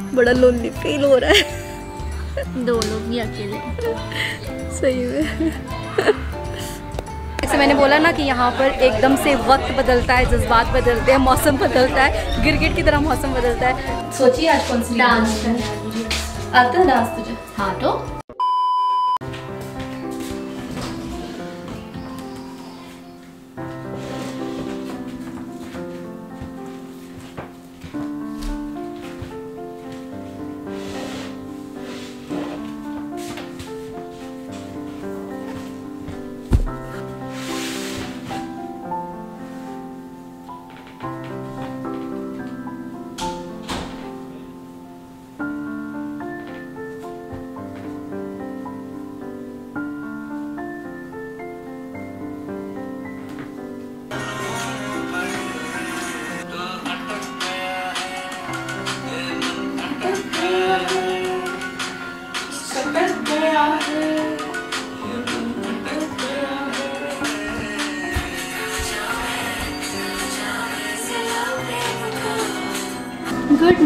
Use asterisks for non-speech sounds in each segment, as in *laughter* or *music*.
बड़ा lonely feel हो रहा है। दो लोग भी अकेले। सही में। जैसे मैंने बोला ना कि यहाँ पर एकदम से वक्त बदलता है जज्बात बदलते हैं मौसम बदलता है गिरगिट की तरह मौसम बदलता है। सोचिए आज कौन सी डांस आता है डांस तुझे? हाँ तो?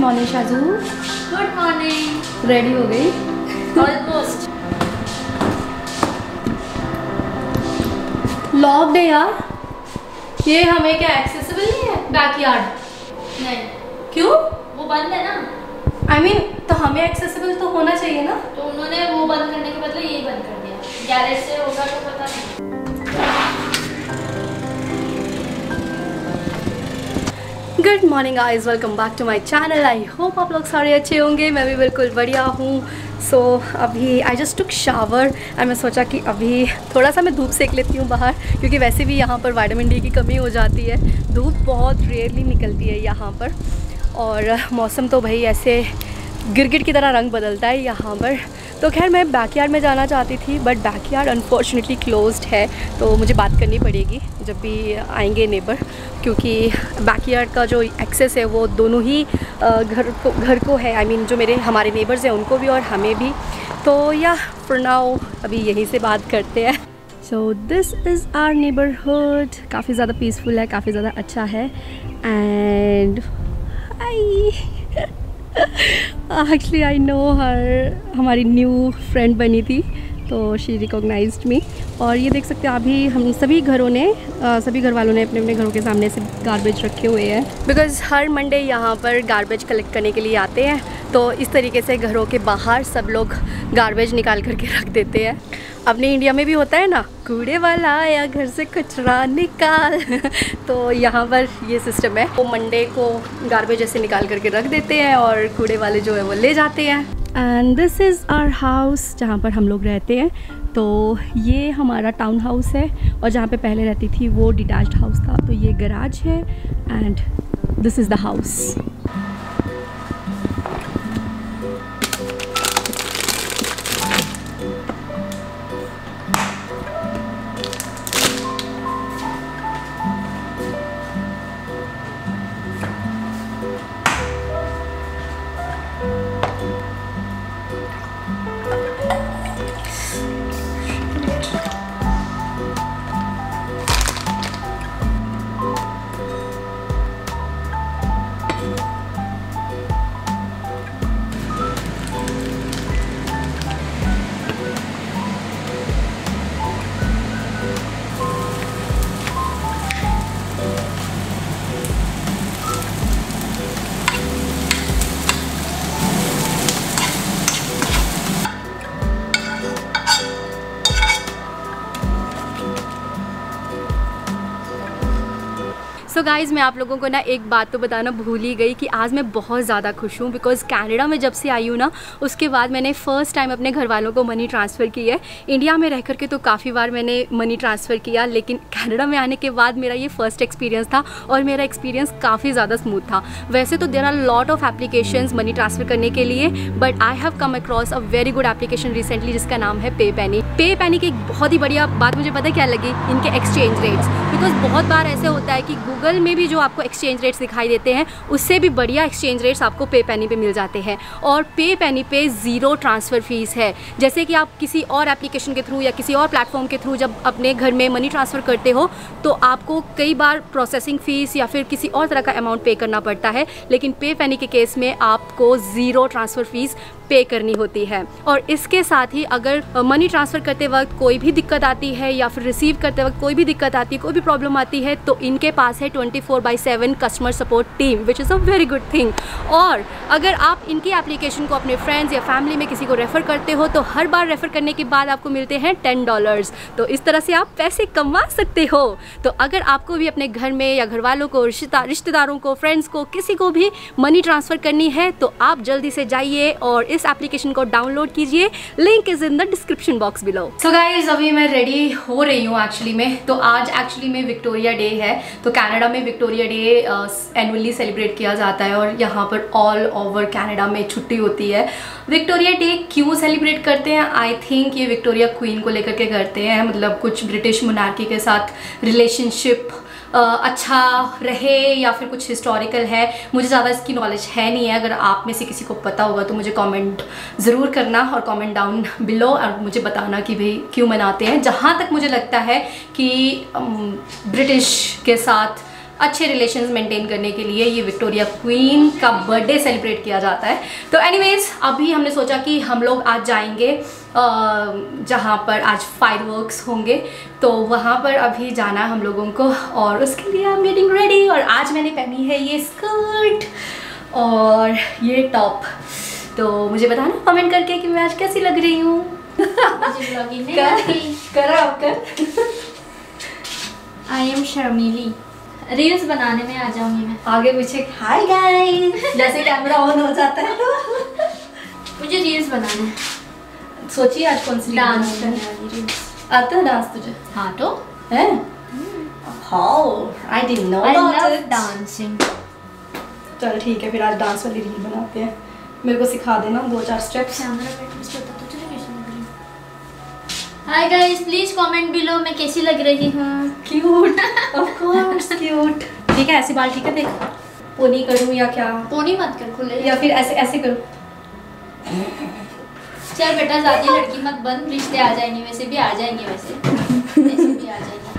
Morning Shaju good morning ready हो गई? ऑलमोस्ट लॉक्ड है यार। ये हमें क्या एक्सेसिबल नहीं है? बैकयार्ड नहीं। क्यों? वो बंद है ना। आई I मीन mean, तो हमें एक्सेसिबल तो होना चाहिए ना। तो उन्होंने वो बंद करने के बदले यही बंद कर दिया। गैरेज से होगा तो पता नहीं। Good morning guys welcome back to my channel. I hope आप लोग सारे अच्छे होंगे मैं भी बिल्कुल बढ़िया हूँ। सो so, अभी I just took shower and मैं सोचा कि अभी थोड़ा सा मैं धूप सेक लेती हूँ बाहर क्योंकि वैसे भी यहाँ पर वाइटामिन डी की कमी हो जाती है। धूप बहुत रेयरली निकलती है यहाँ पर। और मौसम तो भाई ऐसे गिरगिट की तरह रंग बदलता है यहाँ पर। तो खैर मैं बैकयार्ड में जाना चाहती थी बट बैकयार्ड अनफॉर्चुनेटली क्लोज्ड है तो मुझे बात करनी पड़ेगी जब भी आएँगे नेबर क्योंकि बैकयार्ड का जो एक्सेस है वो दोनों ही घर को घर को है आई I मीन mean, जो मेरे हमारे नेबर्स हैं उनको भी और हमें भी। तो या नाउ अभी यहीं से बात करते हैं। So this is our neighbourhood काफ़ी ज़्यादा पीसफुल है काफ़ी ज़्यादा अच्छा है। And I actually I know her हमारी न्यू फ्रेंड बनी थी तो शी रिकोगनाइज मी और ये देख सकते हैं अभी हम सभी घरों ने आ, सभी घर वालों ने अपने अपने घरों के सामने से गार्बेज रखे हुए हैं. बिकॉज़ हर मंडे यहाँ पर गार्बेज कलेक्ट करने के लिए आते हैं तो इस तरीके से घरों के बाहर सब लोग गार्बेज निकाल करके रख देते हैं. अपने इंडिया में भी होता है ना, कूड़े वाला आया घर से कचरा निकाल। *laughs* तो यहाँ पर ये सिस्टम है। वो मंडे को गार्बेज ऐसे निकाल करके रख देते हैं और कूड़े वाले जो है वो ले जाते हैं। And this is our house जहाँ पर हम लोग रहते हैं। तो ये हमारा टाउन हाउस है और जहाँ पे पहले रहती थी वो डिटैच्ड हाउस था। तो ये गराज है and this is the house so so guys मैं आप लोगों को ना एक बात तो बताना भूल ही गई कि आज मैं बहुत ज़्यादा खुश हूँ बिकॉज़ कैनेडा में जब से आई हूँ ना, उसके बाद मैंने फ़र्स्ट टाइम अपने घर वालों को मनी ट्रांसफ़र की है। इंडिया में रह कर के तो काफ़ी बार मैंने मनी ट्रांसफ़र किया, लेकिन कैनेडा में आने के बाद मेरा ये फ़र्स्ट एक्सपीरियंस था और मेरा एक्सपीरियंस काफ़ी ज़्यादा स्मूथ था। वैसे तो there are lot of application money transfer करने के लिए but I have come across a very good application recently जिसका नाम है पे पैनी पे पैनी की एक बहुत ही बढ़िया बात मुझे पता क्या लगी? इनके एक्सचेंज रेट्स बिकॉज़ बहुत बार ऐसे होता है कि गूगल गूगल में भी जो आपको एक्सचेंज रेट्स दिखाई देते हैं, उससे भी बढ़िया एक्सचेंज रेट्स आपको पे पैनी पे मिल जाते हैं। और पे पैनी पे ज़ीरो ट्रांसफ़र फ़ीस है। जैसे कि आप किसी और एप्लीकेशन के थ्रू या किसी और प्लेटफॉर्म के थ्रू जब अपने घर में मनी ट्रांसफ़र करते हो तो आपको कई बार प्रोसेसिंग फ़ीस या फिर किसी और तरह का अमाउंट पे करना पड़ता है। लेकिन पे पैनी के केस में आपको ज़ीरो ट्रांसफ़र फ़ीस पे करनी होती है। और इसके साथ ही अगर मनी ट्रांसफ़र करते वक्त कोई भी दिक्कत आती है या फिर रिसीव करते वक्त कोई भी दिक्कत आती है, कोई भी प्रॉब्लम आती है तो इनके पास है twenty four by seven customer support team which is a very good thing और अगर आप इनकी एप्लीकेशन को अपने फ्रेंड्स या फैमिली में किसी को रेफ़र करते हो तो हर बार रेफ़र करने के बाद आपको मिलते हैं टेन डॉलर्स तो इस तरह से आप पैसे कमा सकते हो. तो अगर आपको भी अपने घर में या घर वालों को रिश्तेदारों को फ्रेंड्स को, किसी को भी मनी ट्रांसफ़र करनी है तो आप जल्दी से जाइए और इस एप्लीकेशन को डाउनलोड कीजिए. Link is in the description box below so guys अभी मैं रेडी हो रही हूँ एक्चुअली में. तो आज एक्चुअली में विक्टोरिया डे है. तो कनाडा में विक्टोरिया डे एनुअली सेलिब्रेट किया जाता है और यहाँ पर ऑल ओवर कनाडा में छुट्टी होती है। विक्टोरिया डे क्यों सेलिब्रेट करते हैं? आई थिंक ये विक्टोरिया क्वीन को लेकर के करते हैं। मतलब कुछ ब्रिटिश मोनार्की के साथ रिलेशनशिप अच्छा रहे या फिर कुछ हिस्टोरिकल है। मुझे ज़्यादा इसकी नॉलेज है नहीं है। अगर आप में से किसी को पता होगा तो मुझे कमेंट ज़रूर करना और कमेंट डाउन बिलो और मुझे बताना कि भाई क्यों मनाते हैं। जहाँ तक मुझे लगता है कि ब्रिटिश के साथ अच्छे रिलेशन मेंटेन करने के लिए ये विक्टोरिया क्वीन का बर्थडे सेलिब्रेट किया जाता है। तो एनीवेज अभी हमने सोचा कि हम लोग आज जाएँगे जहाँ पर आज फायर होंगे। तो वहाँ पर अभी जाना है हम लोगों को और उसके लिए आई एम गेटिंग रेडी और आज मैंने पहनी है ये स्कर्ट और ये टॉप तो मुझे बताना कमेंट करके कि मैं आज कैसी लग रही हूँ। *laughs* करा कर आई एम शर्मिली रील्स बनाने में आ जाऊँगी मैं। आगे पीछे हाय गाइस जैसे कैमरा ऑन हो जाता है। तो मुझे रील्स बनाना है। सोचिए आज कौन सी डांस रील्स। आता है डांस तुझे? हाँ तो। है? How I didn't know I love dancing चल ठीक है फिर आज डांस वाली रील बनाते हैं। मेरे को सिखा देना दो चार steps camera hi guys please comment below मैं कैसी लग रही हूँ। क्यूट ऑफ़ कोर्स क्यूट ठीक है ऐसे बाल ठीक है देख। पोनी करूँ या क्या? पोनी मत कर खुले या फिर ऐसे ऐसे करूँ? चल बेटा ज़्यादा लड़की मत बन रिश्ते आ जाएँगे वैसे भी आ जाएँगे वैसे। वैसे भी आ जाएँगे।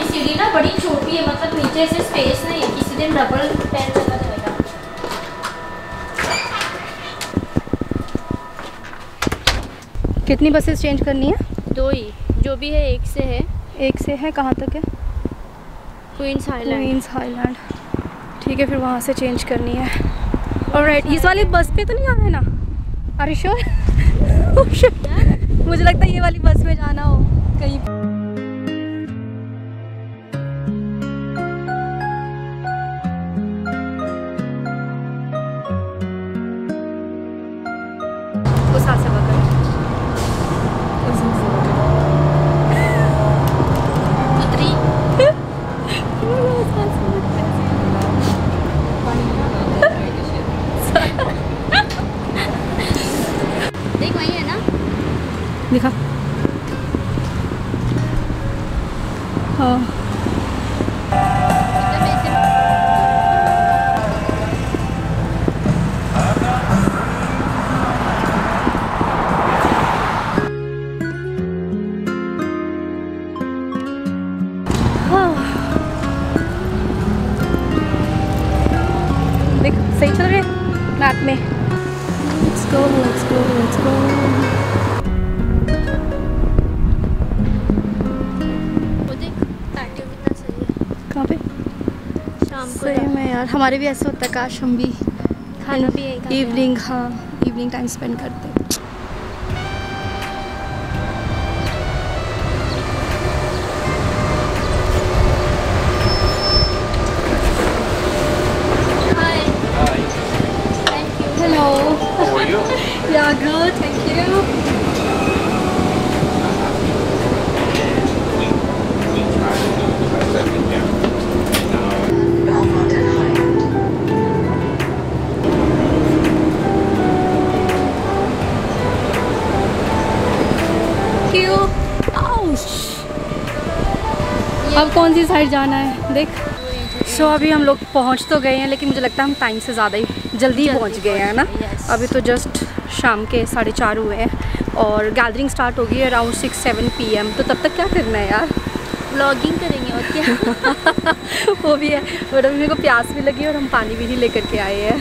ये सीढ़ी ना बड़ी छोटी है मतलब नीचे से स्पेस नहीं है किसी दिन डबल पैर चला जाएगा कितनी बसेस चेंज करनी है? दो ही। जो भी है एक से है। एक से है कहाँ तक है? क्वींस हाईलैंड क्वींस हाईलैंड ठीक है फिर वहाँ से चेंज करनी है। और राइट इस वाली बस पे तो नहीं आना है ना? अरे श्योर *laughs* मुझे लगता है ये वाली बस में जाना हो कहीं हमारे भी ऐसा होता है काश हम भी खाना भी इवनिंग हाँ इवनिंग टाइम स्पेंड करते Hi. Hi, Thank you. how are you? या गुड थैंक यू अब कौन सी साइड जाना है? देख। सो so, अभी हम लोग पहुँच तो गए हैं लेकिन मुझे लगता है हम टाइम से ज़्यादा ही जल्दी ही पहुँच गए हैं ना? Yes. अभी तो जस्ट शाम के साढ़े चार हुए हैं और गैदरिंग स्टार्ट होगी around six seven P M तो तब तक क्या करना है यार? ब्लॉगिंग करेंगे और क्या? *laughs* वो भी है और अभी मेरे को प्यास भी लगी और हम पानी भी नहीं लेकर के आए हैं।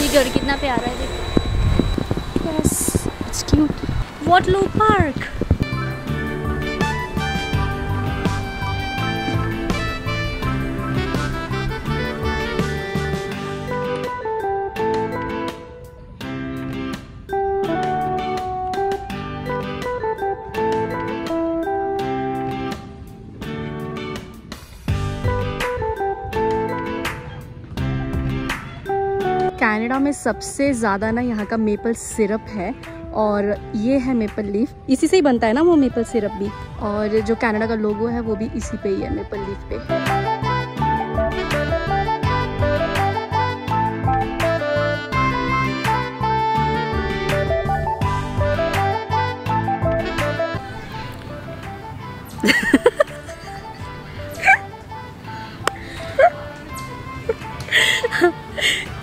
ये घर कितना प्यारा है देख। Yes it's cute Waterloo park Canada में सबसे ज़्यादा ना यहाँ का मेपल सिरप है और ये है मेपल लीफ। इसी से ही बनता है ना वो मेपल सिरप भी? और जो कनाडा का लोगो है वो भी इसी पे ही है मेपल लीफ पे।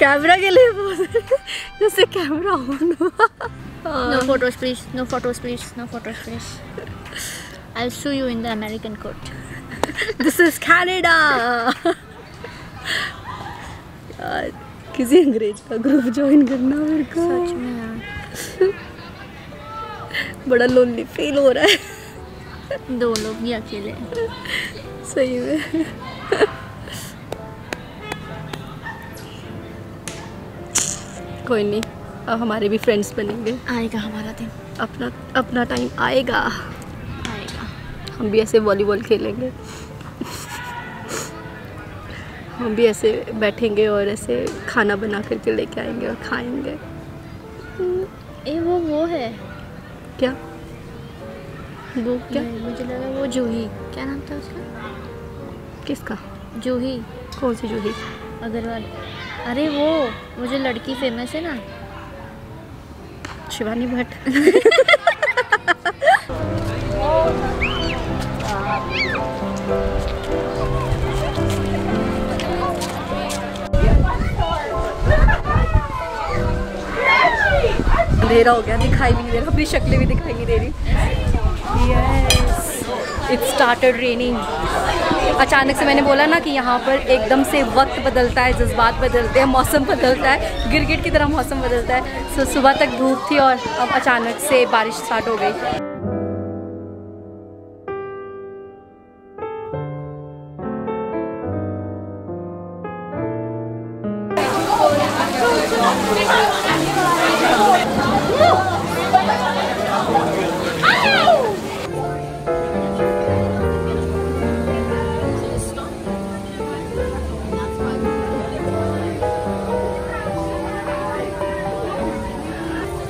कैमरा के लिए बोल जैसे camera on No photos, please. No photos, please. No photos, please. I'll sue you in the American court. This is Canada यार किसी अंग्रेज़ का ग्रुप ज्वाइन करना मेरे को सच में यार बड़ा लोनली फील हो रहा है दो लोग ही अकेले सही में कोई नहीं अब हमारे भी फ्रेंड्स बनेंगे। आएगा हमारा दिन। अपना अपना टाइम आएगा। आएगा। हम भी ऐसे वॉलीबॉल खेलेंगे। हम भी ऐसे बैठेंगे और ऐसे खाना बना करके लेके आएँगे और खाएँगे। ए वो वो है। क्या? वो क्या? मुझे लगा वो जूही। क्या नाम था उसका? किसका? जूही। कौन सी जूही? अग्रवाल। अरे वो वो जो लड़की फ़ेमस है ना। शिवानी भट्ट। अंधेरा हो गया दिखाई भी नहीं दे रहा। अपनी शक्लें भी दिखाई नहीं दे रही। यस इट स्टार्टेड रेनिंग अचानक से मैंने बोला ना कि यहाँ पर एकदम से वक्त बदलता है, जज्बात बदलते हैं, मौसम बदलता है, गिरगिट की तरह मौसम बदलता है। सो सुबह तक धूप थी और अब अचानक से बारिश स्टार्ट हो गई।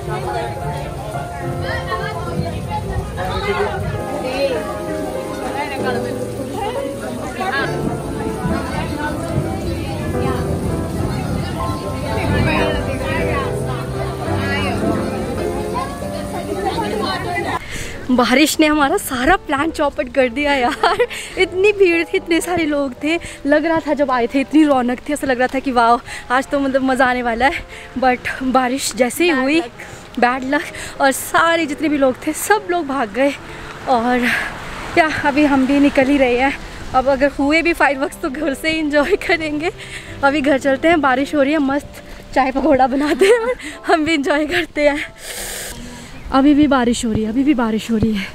Sí, बारिश ने हमारा सारा प्लान चौपट कर दिया यार। इतनी भीड़ थी इतने सारे लोग थे। लग रहा था जब आए थे इतनी रौनक थी ऐसा लग रहा था कि वाह आज तो मतलब मज़ा आने वाला है। बट बारिश जैसे ही हुई बैड लक और सारे जितने भी लोग थे सब लोग भाग गए। और या अभी हम भी निकल ही रहे हैं। अब अगर हुए भी फाइव वक्त तो घर से ही इंजॉय करेंगे। अभी घर चलते हैं बारिश हो रही है मस्त चाय पकौड़ा बनाते हैं और हम भी इंजॉय करते हैं। अभी भी बारिश हो रही है अभी भी बारिश हो रही है।